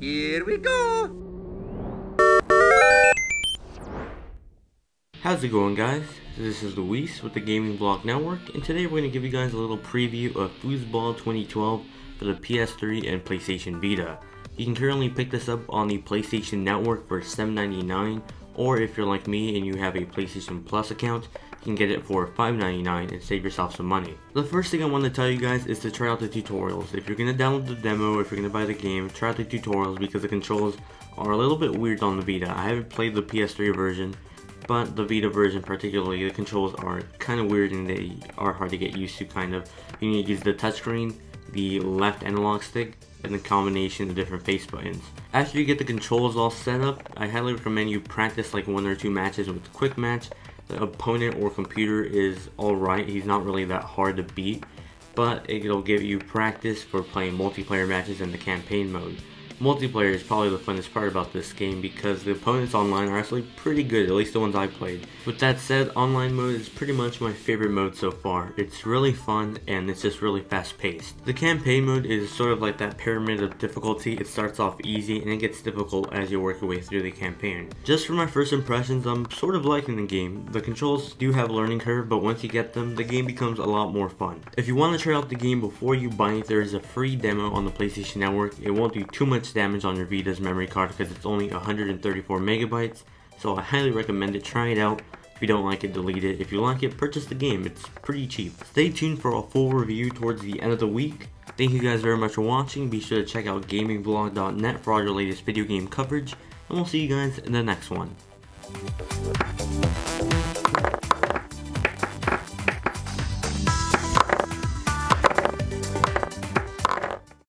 Here we go! How's it going guys? This is Luis with the Gaming Vlog Network and today we're going to give you guys a little preview of Foosball 2012 for the PS3 and PlayStation Vita. You can currently pick this up on the PlayStation Network for $7.99 or if you're like me and you have a PlayStation Plus account, you can get it for $5.99 and save yourself some money. The first thing I want to tell you guys is to try out the tutorials. If you're going to download the demo, if you're going to buy the game, try out the tutorials because the controls are a little bit weird on the Vita. I haven't played the PS3 version, but the Vita version particularly, the controls are kind of weird and they are hard to get used to kind of. You need to use the touchscreen, the left analog stick, and the combination of different face buttons. After you get the controls all set up, I highly recommend you practice like one or two matches with Quick Match. The opponent or computer is alright, he's not really that hard to beat, but it'll give you practice for playing multiplayer matches in the campaign mode. Multiplayer is probably the funnest part about this game because the opponents online are actually pretty good, at least the ones I played. With that said, online mode is pretty much my favorite mode so far. It's really fun and it's just really fast paced. The campaign mode is sort of like that pyramid of difficulty. It starts off easy and it gets difficult as you work your way through the campaign. Just from my first impressions, I'm sort of liking the game. The controls do have a learning curve, but once you get them, the game becomes a lot more fun. If you want to try out the game before you buy it, there is a free demo on the PlayStation Network. It won't do too damage on your Vita's memory card because it's only 134 megabytes. So I highly recommend it. Try it out. If you don't like it, delete it. If you like it, purchase the game. It's pretty cheap. Stay tuned for a full review towards the end of the week. Thank you guys very much for watching. Be sure to check out gamingvlog.net for all your latest video game coverage. And we'll see you guys in the next one.